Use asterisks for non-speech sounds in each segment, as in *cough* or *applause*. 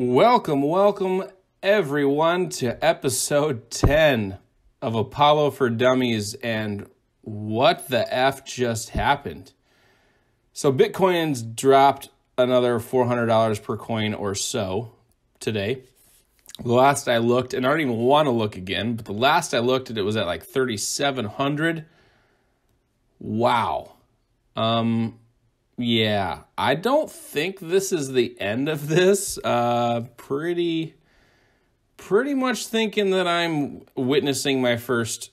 Welcome, welcome everyone to episode 10 of Apollo for Dummies. And what the F just happened? So, Bitcoin's dropped another $400 per coin or so today. The last I looked, and I don't even want to look again, but the last I looked at it was at like 3,700. Wow. Um, yeah, I don't think this is the end of this. Uh, pretty, pretty much thinking that I'm witnessing my first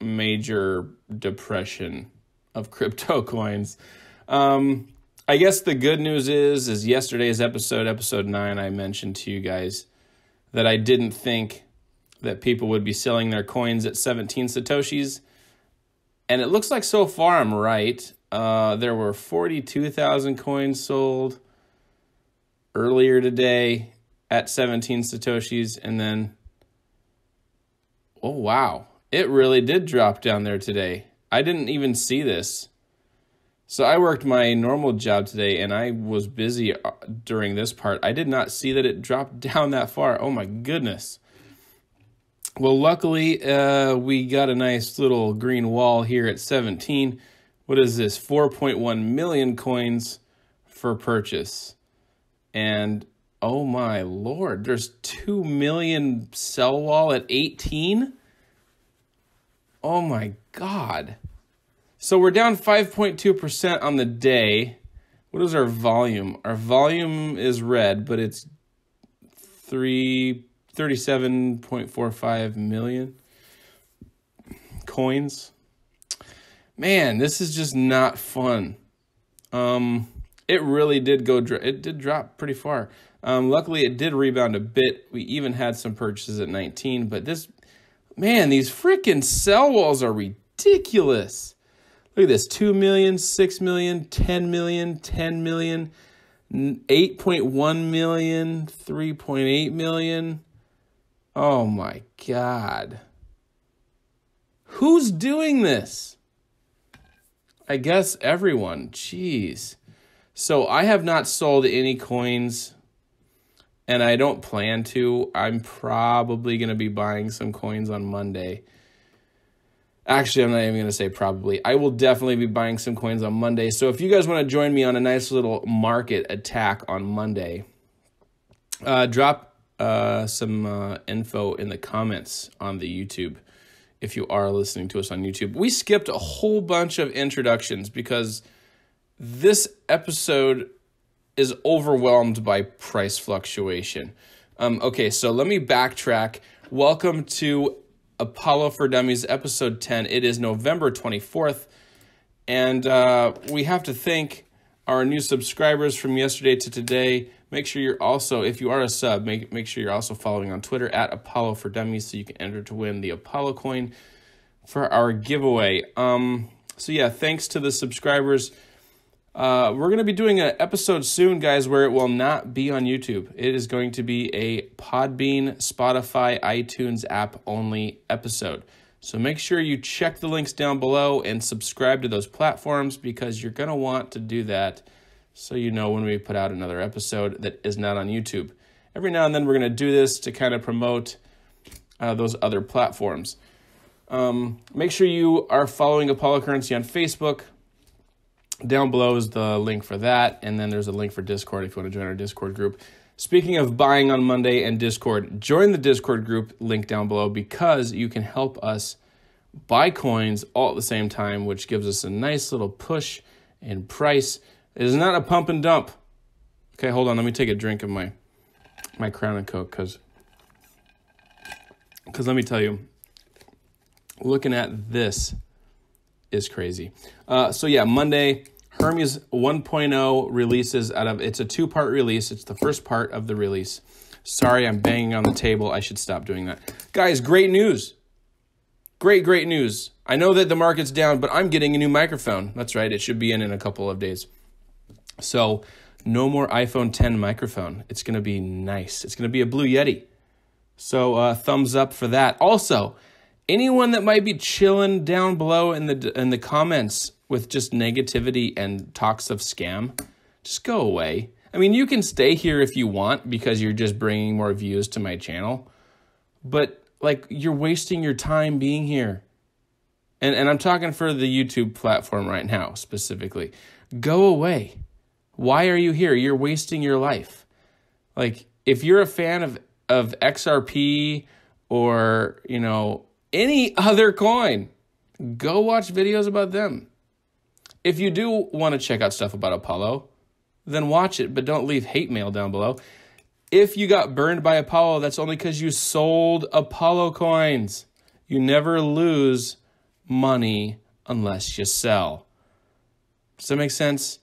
major depression of *laughs* crypto coins. Um, I guess the good news is, is yesterday's episode, episode nine, I mentioned to you guys that I didn't think that people would be selling their coins at 17 satoshis, and it looks like so far I'm right. Uh, there were 42,000 coins sold earlier today at 17 Satoshis. And then, oh, wow, it really did drop down there today. I didn't even see this. So I worked my normal job today and I was busy uh, during this part. I did not see that it dropped *laughs* down that far. Oh my goodness. Well, luckily, uh, we got a nice little green wall here at 17 what is this? 4.1 million coins for purchase. And oh my lord there's 2 million sell wall at 18 oh my god. So we're down 5.2% on the day. What is our volume? Our volume is red but it's 3 37.45 million coins man, this is just not fun. Um, it really did go. It did drop pretty far. Um, luckily, it did rebound a bit. We even had some purchases at 19, but this, man, these freaking sell walls are ridiculous. Look at this 2 million, 6 million, 10 million, 10 million, 8.1 million, 3.8 million. Oh my God. Who's doing this? I guess everyone. Jeez. So I have not sold any coins and I don't plan to. I'm probably going to be buying some coins on Monday. Actually, I'm not even going to say probably. I will definitely be buying some coins on Monday. So if you guys want to join me on a nice little market attack on Monday, uh, drop uh, some uh, info in the comments on the YouTube if you are listening to us on YouTube. We skipped a whole bunch of introductions because this episode is overwhelmed by price fluctuation. Um, okay, so let me backtrack. Welcome to Apollo for Dummies, episode 10. It is November 24th, and uh, we have to thank our new subscribers from yesterday to today. Make sure you're also, if you are a sub, make, make sure you're also following on Twitter at Apollo for Dummies so you can enter to win the Apollo coin for our giveaway. Um, so yeah, thanks to the subscribers. Uh, we're going to be doing an episode soon, guys, where it will not be on YouTube. It is going to be a Podbean, Spotify, iTunes app only episode. So make sure you check the links down below and subscribe to those platforms because you're going to want to do that so you know when we put out another episode that is not on YouTube. Every now and then we're going to do this to kind of promote uh, those other platforms. Um, make sure you are following Apollo Currency on Facebook. Down below is the link for that, and then there's a link for Discord if you want to join our Discord group. Speaking of buying on Monday and Discord, join the Discord group link down below because you can help us buy coins all at the same time, which gives us a nice little push in price it is not a pump and dump. Okay, hold on. Let me take a drink of my my Crown and Coke because because let me tell you, looking at this is crazy. Uh, so yeah, Monday Hermes 1.0 releases out of it's a two part release. It's the first part of the release. Sorry, I'm banging on the table. I should stop doing that. Guys, great news. Great, great news. I know that the market's down, but I'm getting a new microphone. That's right. It should be in in a couple of days. So no more iPhone 10 microphone. It's going to be nice. It's going to be a Blue Yeti. So uh, thumbs up for that. Also, anyone that might be chilling down below in the in the comments with just negativity and talks of scam, just go away. I mean, you can stay here if you want because you're just bringing more views to my channel, but like you're wasting your time being here. And and I'm talking for the YouTube platform right now specifically. Go away. Why are you here? You're wasting your life. Like if you're a fan of of XRP or, you know, any *laughs* other coin, go watch videos about them. If you do want to check out stuff about Apollo, then watch it, but don't leave hate mail down below. If you got burned by Apollo, that's only because you sold Apollo coins. You never lose money unless you sell. Does that make sense?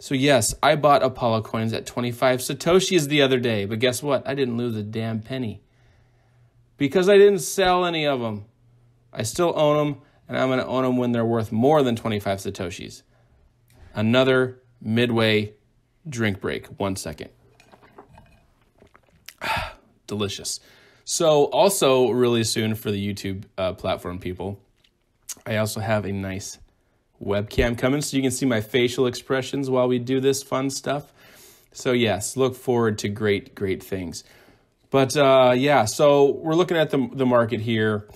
So, yes, I bought Apollo coins at 25 Satoshis the other day, but guess what? I didn't lose a damn penny because I didn't sell any of them. I still own them, and I'm going to own them when they're worth more than 25 Satoshis. Another midway drink break. One second. *sighs* Delicious. So, also, really soon for the YouTube uh, platform people, I also have a nice webcam coming so you can see my facial expressions while we do this fun stuff. So, yes, look forward to great, great things. But uh, yeah, so we're looking at the, the market here.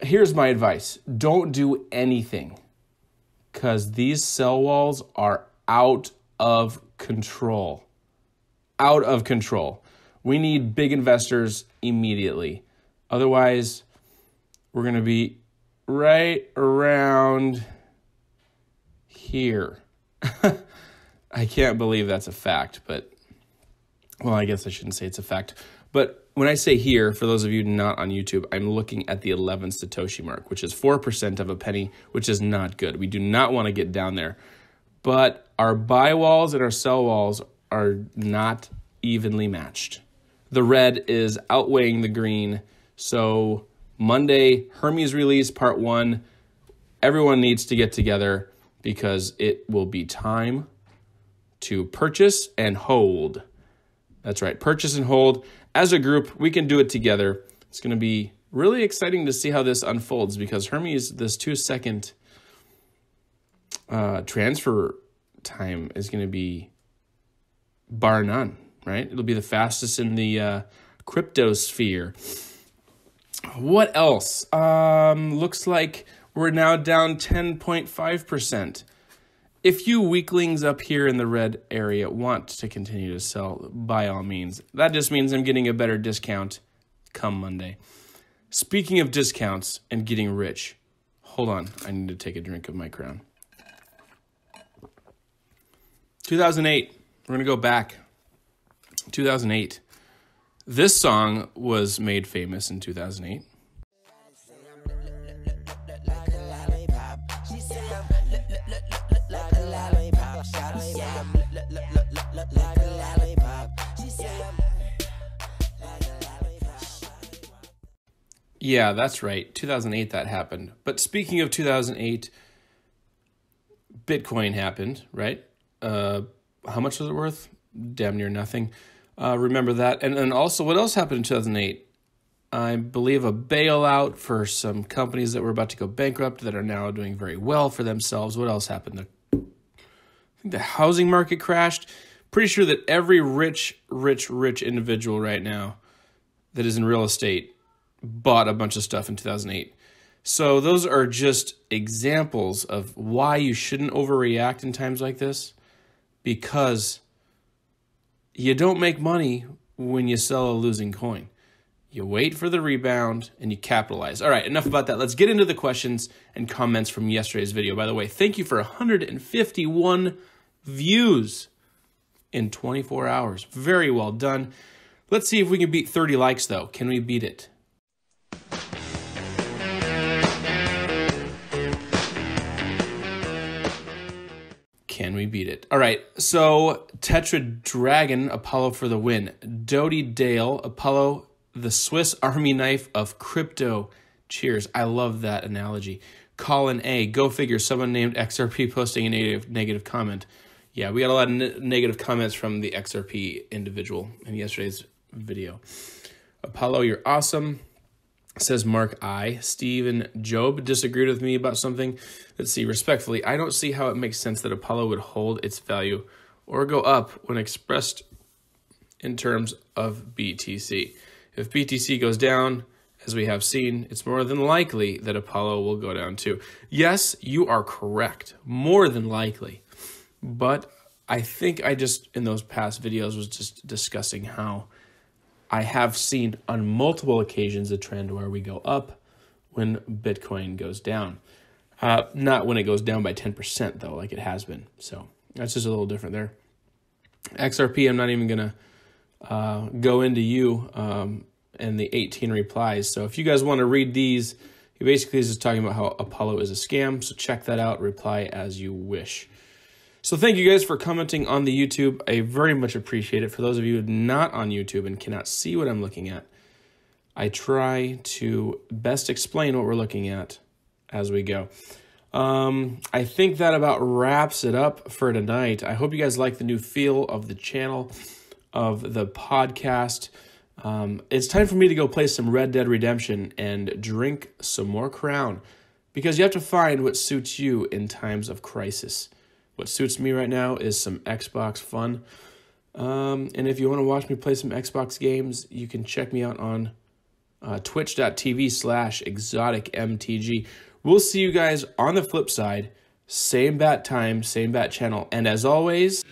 Here's my advice don't do anything because these sell walls are out of control. Out of control. We need big investors immediately. Otherwise, we're going to be right around here. *laughs* I can't believe that's a fact, but well, I guess I shouldn't say it's a fact. But when I say here, for those of you not on YouTube, I'm looking at the 11 Satoshi mark, which is 4% of a penny, which is not good. We do not want to get down there. But our buy walls and our sell walls are not evenly matched. The red is outweighing the green. So Monday, Hermes release part one. Everyone needs to get together because it will be time to purchase and hold. That's right, purchase and hold. As a group, we can do it together. It's going to be really exciting to see how this unfolds because Hermes, this two second uh, transfer time is going to be bar none, right? It'll be the fastest in the uh, crypto sphere. What else? Um, looks like we're now down 10.5%. If you weaklings up here in the red area want to continue to sell, by all means. That just means I'm getting a better discount come Monday. Speaking of discounts and getting rich, hold on. I need to take a drink of my crown. 2008. We're going to go back. 2008. This song was made famous in 2008. Yeah, that's right. 2008 that happened. But speaking of 2008, Bitcoin happened, right? Uh, how much was it worth? Damn near nothing. Uh, remember that. And and also, what else happened in 2008? I believe a bailout for some companies that were about to go bankrupt that are now doing very well for themselves. What else happened? The, I think the housing market crashed. Pretty sure that every rich, rich, rich individual right now that is in real estate bought a bunch of stuff in 2008. So those are just examples of why you shouldn't overreact in times like this because you don't make money when you sell a losing coin. You wait for the rebound and you capitalize. All right, enough about that. Let's get into the questions and comments from yesterday's video. By the way, thank you for 151 views in 24 hours. Very well done. Let's see if we can beat 30 likes, though. Can we beat it? Can we beat it? All right. So Tetra Dragon, Apollo for the win. Doty Dale, Apollo, the Swiss Army knife of crypto. Cheers. I love that analogy. Colin A. Go figure. Someone named XRP *laughs* posting a negative negative comment. Yeah, we got a lot of ne- negative comments from the XRP individual in yesterday's video. Apollo, you're awesome says Mark I. Steve and Job disagreed with me about something. Let's see, respectfully, I don't see how it makes sense that Apollo would hold its value or go up when expressed in terms of BTC. If BTC goes down, as we have seen, it's more than likely that Apollo will go down too. Yes, you are correct. More than likely. But I think I just, in those past videos, was just discussing how I have seen on multiple occasions a trend where we go up when Bitcoin goes down. Uh, not when it goes down by 10%, though, like it has been. So that's just a little different there. XRP, I'm not even going to uh, go into you um, and the 18 replies. So if you guys want to read these, he basically is just talking about how Apollo is a scam. So check that out. Reply as you wish. So thank you guys for commenting on the YouTube. I very much appreciate it. For those of you not on YouTube and cannot see what I'm looking at, I try to best explain what we're looking at as we go. Um, I think that about wraps it up for tonight. I hope you guys like the new feel of the channel, of the podcast. Um, it's time for me to go play some Red Dead Redemption and drink some more Crown because you have to find what suits you in times of crisis. What suits me right now is some Xbox fun. Um, and if you want to watch me play some Xbox games, you can check me out on uh, twitch.tv slash exoticmtg. We'll see you guys on the flip side. Same bat time, same bat channel. And as always...